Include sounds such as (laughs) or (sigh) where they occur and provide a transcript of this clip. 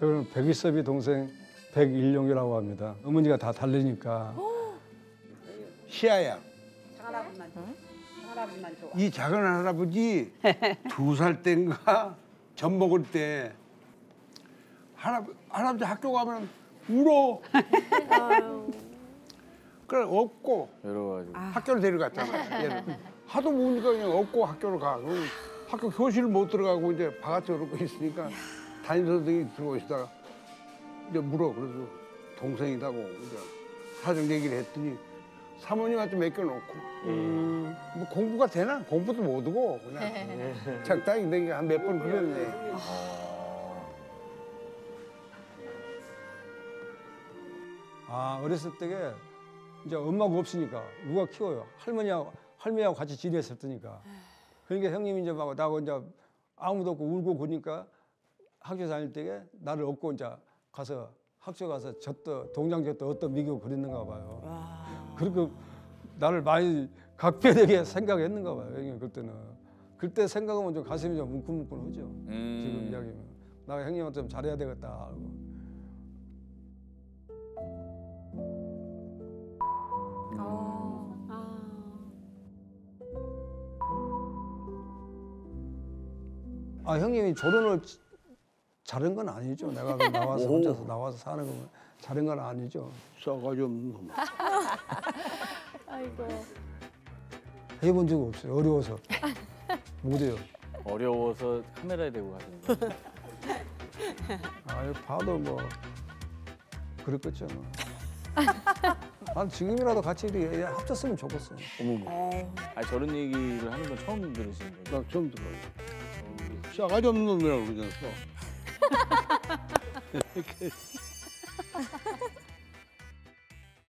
저는 백일섭이 동생 백일용이라고 합니다. 어머니가 다 다르니까 시아야. 할아버지만 좋아. 할아버지만 좋아. 이 작은 할아버지 두살 때인가 젖 먹을 때 할아, 할아버지 학교 가면 울어. 그래 업고 여러 가지. 학교를 데려갔잖아. 얘를. 하도 우니까 그냥 업고 학교를 가. 학교 교실 못 들어가고 이제 바깥에 오르고 있으니까 담임 선생님이 들어오시다가 이제 물어. 그래서 동생이다고 이제 사정 얘기를 했더니 사모님한테 맡겨놓고 음, 뭐 공부가 되나? 공부도 못 하고 그냥 (laughs) 적당히 내가 한 몇 번 그랬네. 아 어렸을 때게 이제 엄마가 없으니까 누가 키워요 할머니하고 할머니하고 같이 지냈을 때니까 그러니까 형님이 이제 막 나하고 이제 아무도 없고 울고 그러니까 학교 다닐 때게 나를 업고 이제 가서 학교 가서 졌더 동장 졌더 어떤 미교 그랬는가 봐요. 그렇게 나를 많이 각별하게 생각했는가 봐요. 형님 그때는 그때 생각하면 좀 가슴이 좀 뭉클뭉클하죠. 지금 음. 이야기면 나 형님한테 좀 잘해야 되겠다. 하고. 아 형님이 결혼을 지- 잘한 건 아니죠. 내가 그 나와서 혼자서 나와서 사는 건 잘한 건 아니죠. 싸가지 없는 놈. 아이고. 해본 적 없어요. 어려워서 못해요. 어려워서 카메라에 대고 거. 아 봐도 뭐 그랬겠죠. 뭐. (laughs) 난 지금이라도 같이 이렇게 합쳤으면 좋겠어. 어머머. 아 저런 얘기를 하는 건 처음 들으시는 거예요? 나 처음 들어. 싸가지 없는 놈이라고 그러잖아. (laughs) (laughs) Good.